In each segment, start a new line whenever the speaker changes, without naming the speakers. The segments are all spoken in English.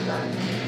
Thank you.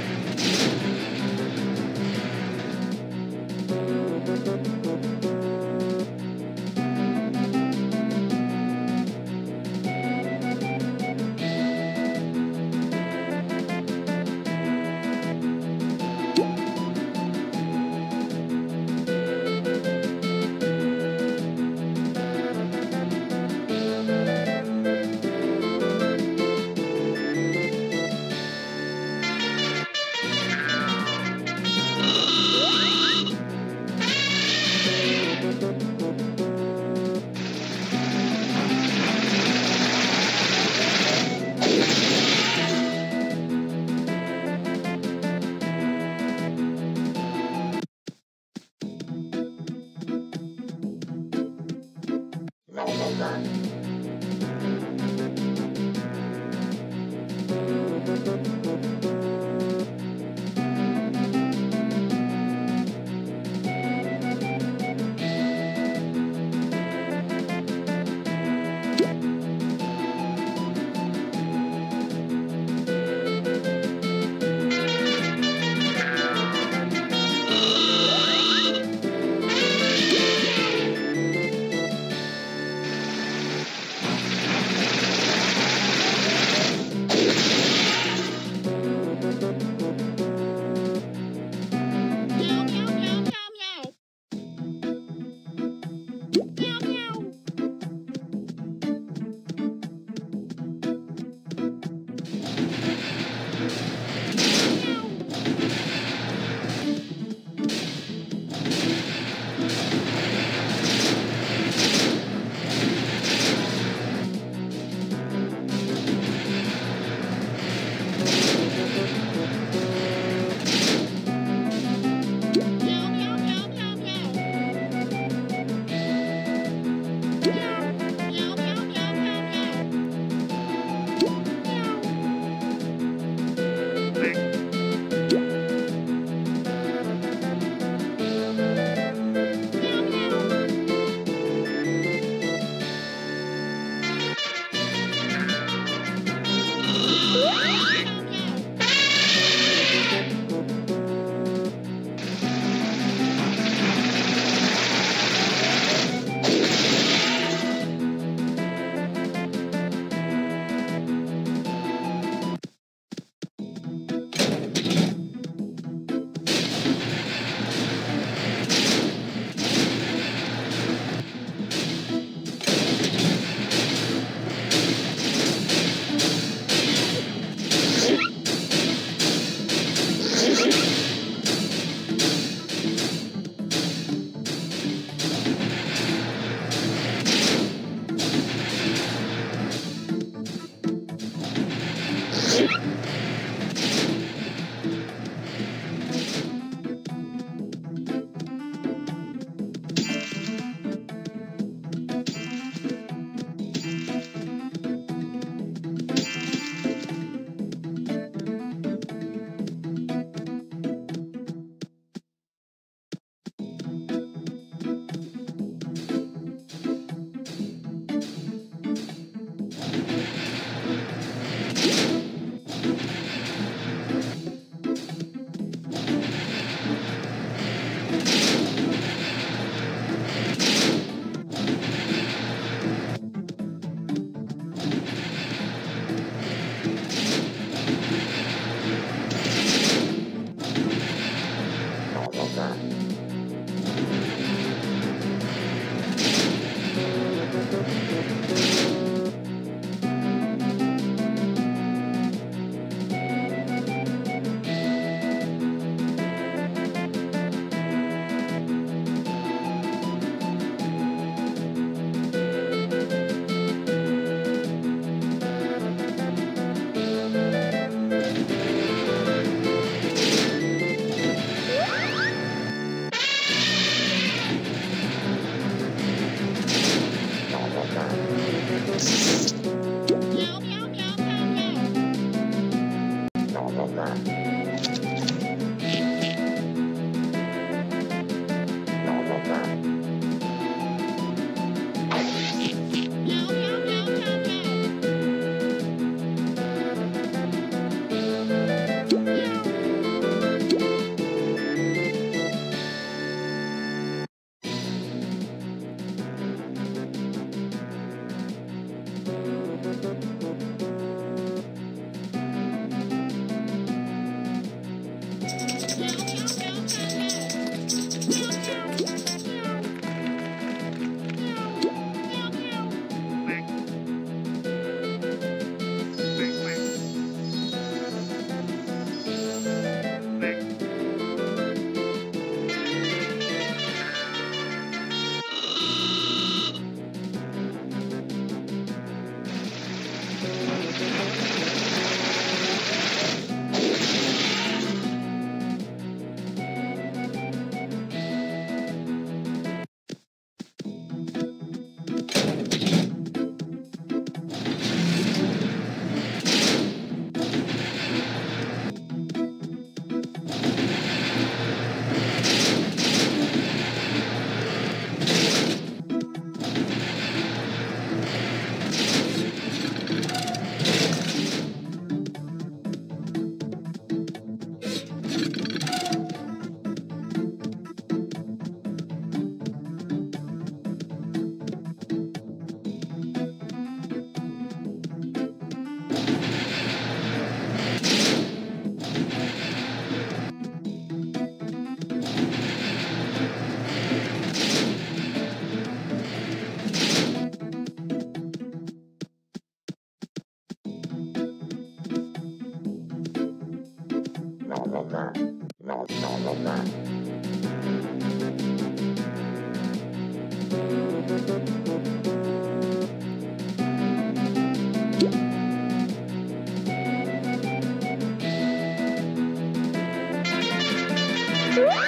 Woo!